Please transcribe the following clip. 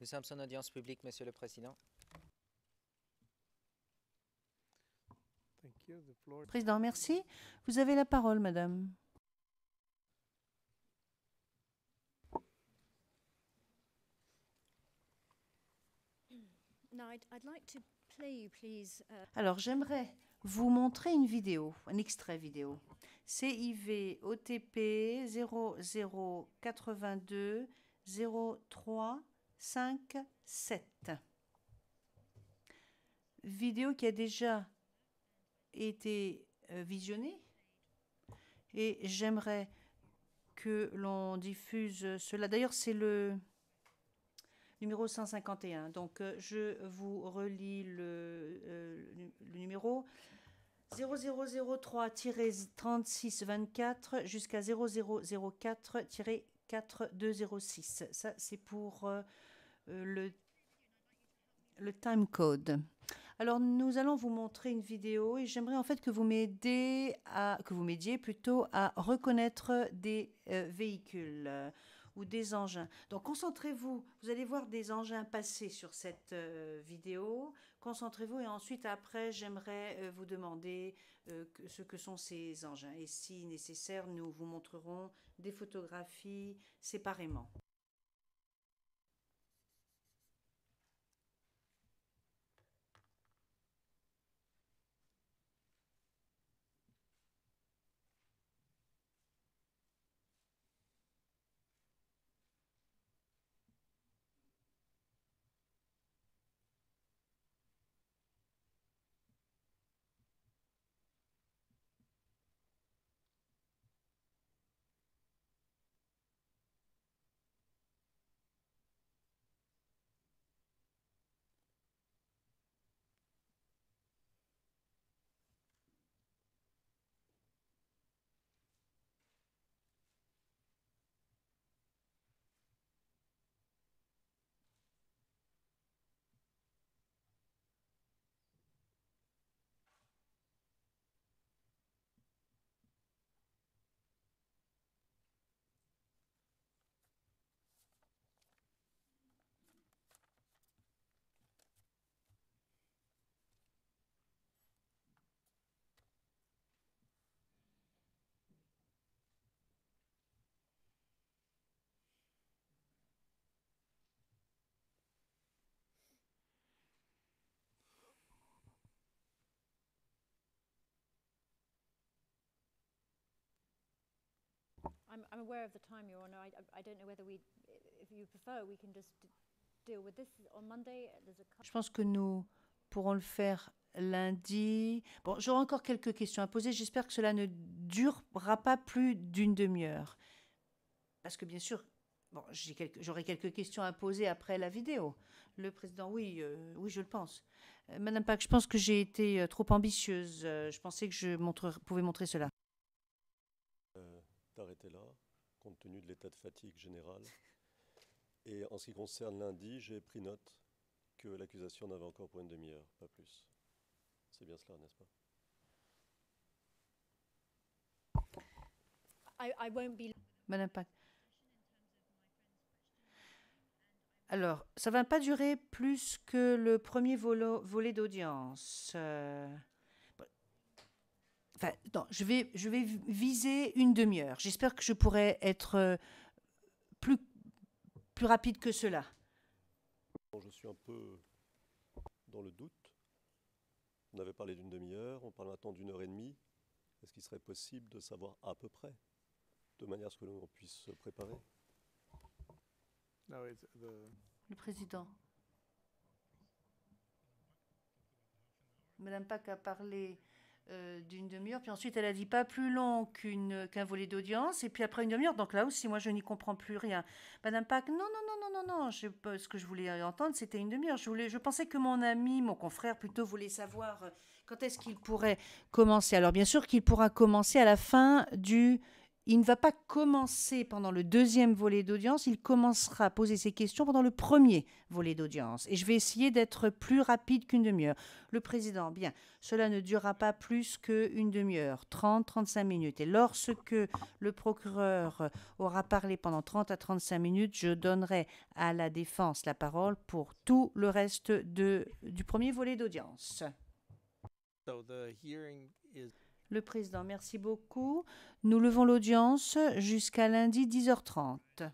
Nous sommes en audience publique, Monsieur le Président. Président, merci. Vous avez la parole, Madame. Alors, j'aimerais vous montrer une vidéo, un extrait vidéo. CIV OTP 0082 0357. Vidéo qui a déjà été euh, visionnée et j'aimerais que l'on diffuse cela. D'ailleurs, c'est le numéro 151. Donc, euh, je vous relis le, euh, numéro 0003-3624 jusqu'à 0004-4206. Ça, c'est pour le, le time code. Alors, nous allons vous montrer une vidéo et j'aimerais en fait que vous m'aidiez à, que vous m'aidiez plutôt à reconnaître des véhicules ou des engins. Donc concentrez-vous, vous allez voir des engins passer sur cette euh, vidéo. Concentrez-vous et ensuite après j'aimerais euh, vous demander euh, ce que sont ces engins. Et si nécessaire, nous vous montrerons des photographies séparément. I'm, I'm aware of the time, Your. I, I don't know whether we, if you prefer, we can just deal with this on Monday. There's a Je pense que nous pourrons le faire lundi. Bon, j'aurai encore quelques questions à poser. J'espère que cela ne durera pas plus d'une demi-heure. Parce que bien sûr, bon, j'aurai quelques, questions à poser après la vidéo. Le président, oui, euh, oui, je le pense. Euh, Madame Pack, je pense que j'ai été euh, trop ambitieuse. Je pensais que je pouvais montrer cela. D'arrêter là, compte tenu de l'état de fatigue général. Et en ce qui concerne lundi, j'ai pris note que l'accusation n'avait encore pour une demi-heure, pas plus. C'est bien cela, n'est-ce pas? I, I won't be... Madame Pack. Alors, ça ne va pas durer plus que le premier volo, volet d'audience. Euh, Enfin, non, je vais, je vais viser une demi-heure. J'espère que je pourrai être euh, plus, plus rapide que cela. Je suis un peu dans le doute. On avait parlé d'une demi-heure, on parle maintenant d'une heure et demie. Est-ce qu'il serait possible de savoir à peu près, de manière à ce que l'on puisse se préparer? Le président. Madame Pack a parlé euh, d'une demi-heure. Puis ensuite, elle a dit pas plus long qu'un volet d'audience. Et puis après une demi-heure. Donc là aussi, moi, je n'y comprends plus rien. Madame Pack, non, non, non, non, non, non. Je, ce que je voulais entendre, c'était une demi-heure. Je, voulais, je pensais que mon ami, mon confrère, plutôt, voulait savoir euh, quand est-ce qu'il pourrait commencer. Alors, bien sûr qu'il pourra commencer à la fin du il ne va pas commencer pendant le deuxième volet d'audience, il commencera à poser ses questions pendant le premier volet d'audience. Et je vais essayer d'être plus rapide qu'une demi-heure. Le président, bien, cela ne durera pas plus qu'une demi-heure, 30-35 minutes. Et lorsque le procureur aura parlé pendant 30 à 35 minutes, je donnerai à la défense la parole pour tout le reste de, du premier volet d'audience. So Le président, merci beaucoup. Nous levons l'audience jusqu'à lundi 10h30.